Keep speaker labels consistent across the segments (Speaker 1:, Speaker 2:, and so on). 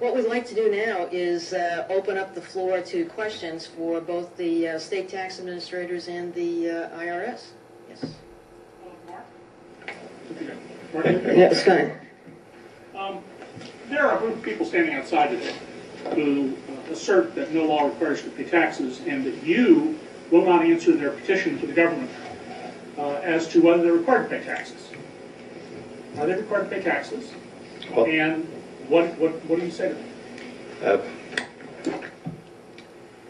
Speaker 1: What we'd like to do now is uh, open up the floor to questions for both the uh, state tax administrators and the uh, IRS. Yes.
Speaker 2: Mark?
Speaker 1: Yeah, it's fine.
Speaker 2: Um, There are a group of people standing outside today who uh, assert that no law requires you to pay taxes and that you will not answer their petition to the government uh, as to whether they're required to pay taxes. Are they required to pay taxes?
Speaker 3: Well-
Speaker 2: And what, what, what do you say to them?
Speaker 3: Uh,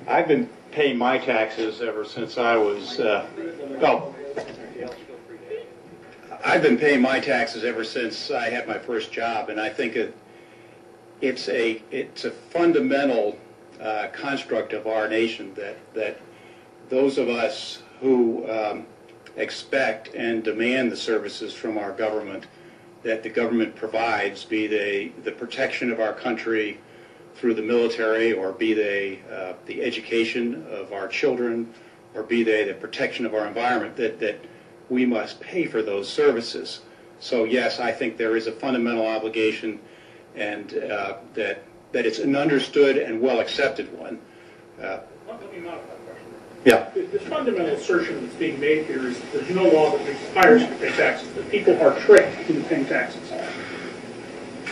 Speaker 3: I've been paying my taxes ever since I was, uh, oh, I've been paying my taxes ever since I had my first job, and I think it, it's a, it's a fundamental uh, construct of our nation that, that those of us who um, expect and demand the services from our government that the government provides, be they the protection of our country through the military, or be they uh, the education of our children, or be they the protection of our environment, that, that we must pay for those services. So yes, I think there is a fundamental obligation, and uh, that, that it's an understood and well-accepted one. Uh, Yeah.
Speaker 2: The the fundamental assertion that's being made here is that there's no law that requires you to pay taxes, that people are tricked into paying taxes.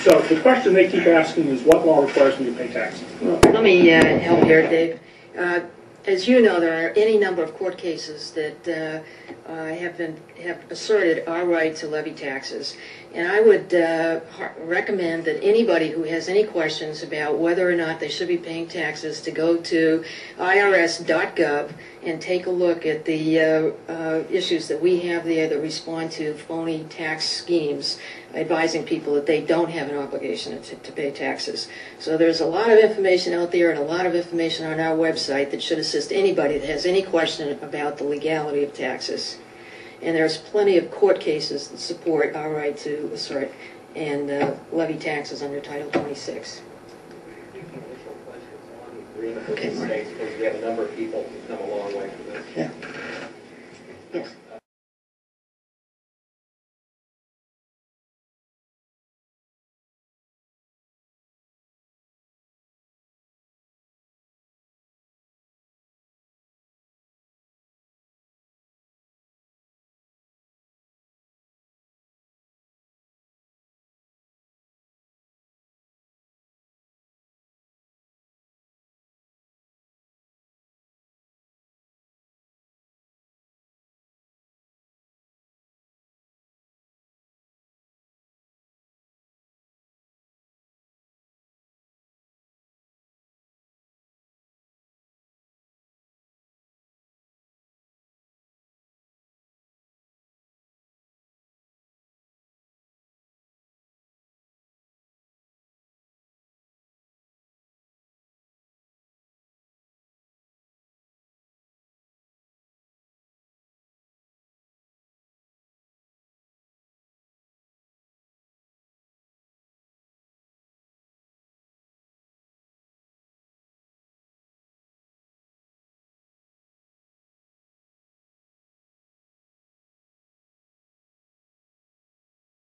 Speaker 2: So the question they keep asking is, what law requires me to pay taxes?
Speaker 1: Well, Let me uh, help here, Dave. Uh, As you know, there are any number of court cases that uh, uh, have been, have asserted our right to levy taxes. And I would uh, recommend that anybody who has any questions about whether or not they should be paying taxes to go to irs.gov and take a look at the uh, uh, issues that we have there that respond to phony tax schemes, advising people that they don't have an obligation to, to pay taxes. So there's a lot of information out there and a lot of information on our website that should assist anybody that has any question about the legality of taxes. And there's plenty of court cases that support our right to assert and uh, levy taxes under Title 26.
Speaker 4: Initial questions on the agreement with
Speaker 1: Okay,
Speaker 4: the
Speaker 1: Mark.
Speaker 4: states, because we have a number of people who've come a long way from this.
Speaker 1: Yes.